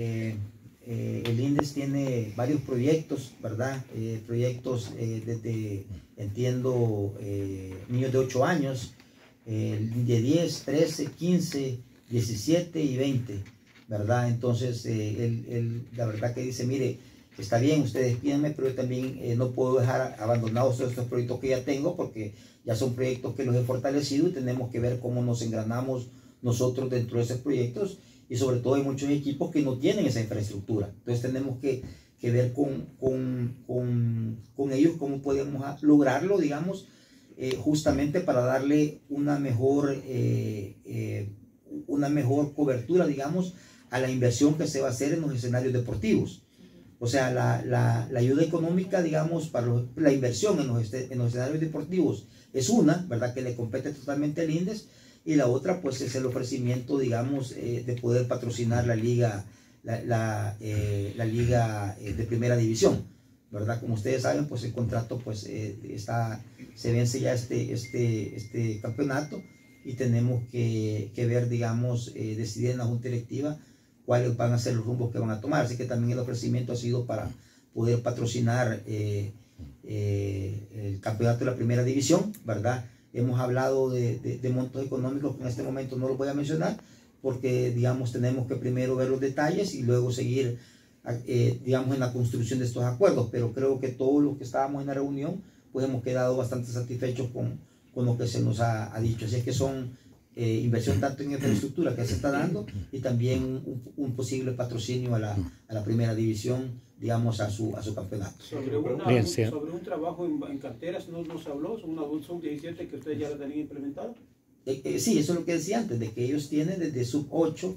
el INDES tiene varios proyectos, ¿verdad? proyectos desde, entiendo, niños de 8 años, de 10, 13, 15, 17 y 20, ¿verdad? Entonces, él, la verdad que dice, mire, está bien, ustedes pídenme, pero yo también eh, no puedo dejar abandonados estos proyectos que ya tengo porque ya son proyectos que los he fortalecido y tenemos que ver cómo nos engranamos nosotros dentro de esos proyectos y sobre todo hay muchos equipos que no tienen esa infraestructura. Entonces tenemos que, que ver con, con, con, con, ellos cómo podemos lograrlo, digamos, eh, justamente para darle una mejor, eh, una mejor cobertura, digamos, a la inversión que se va a hacer en los escenarios deportivos. O sea, la, la, ayuda económica, digamos, para la inversión en los, en escenarios deportivos es una, ¿verdad? Que le compete totalmente al INDES. Y la otra, pues, es el ofrecimiento, digamos, eh, de poder patrocinar la liga, la, la, eh, liga eh, de primera división, ¿verdad? Como ustedes saben, pues el contrato, pues, está, se vence ya este, este, este campeonato y tenemos que, que ver, digamos, decidir en la junta directiva cuáles van a ser los rumbos que van a tomar. Así que también el ofrecimiento ha sido para poder patrocinar el campeonato de la primera división, ¿verdad? Hemos hablado de, de, montos económicos que en este momento no los voy a mencionar porque, digamos, tenemos que primero ver los detalles y luego seguir, eh, digamos, en la construcción de estos acuerdos. Pero creo que todos los que estábamos en la reunión, pues hemos quedado bastante satisfechos con, con lo que se nos ha, ha dicho. Así que son eh, inversión tanto en infraestructura que se está dando y también un, posible patrocinio a la, a la, primera división, digamos, a su, a su campeonato. Sobre, un, sobre un trabajo en, canteras, ¿no nos habló? ¿Son una sub-17 que ustedes ya la tenían implementado? Eh, eh, sí, eso es lo que decía antes, de que ellos tienen desde sub-8,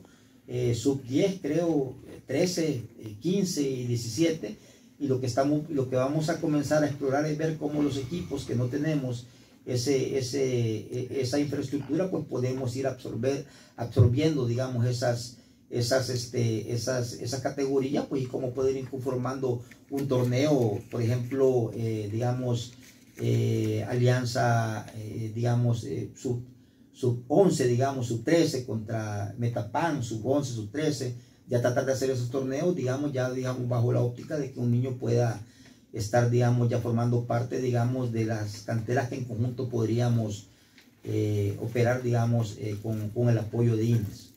sub-10, creo, 13, 15 y 17, y lo que, estamos, lo que vamos a comenzar a explorar es ver cómo los equipos que no tenemos ese, ese, e, esa infraestructura, pues podemos ir absorber, absorbiendo, digamos, esas, esas, este, esas, esa categoría, pues y cómo poder ir conformando un torneo, por ejemplo, eh, digamos, eh, alianza, eh, digamos, sub, sub 11, digamos, sub 13 contra Metapan, sub 11, sub 13, ya tratar de hacer esos torneos, digamos, ya, digamos, bajo la óptica de que un niño pueda estar, digamos, ya formando parte, digamos, de las canteras que en conjunto podríamos eh, operar, digamos, eh, con, con, el apoyo de INDES.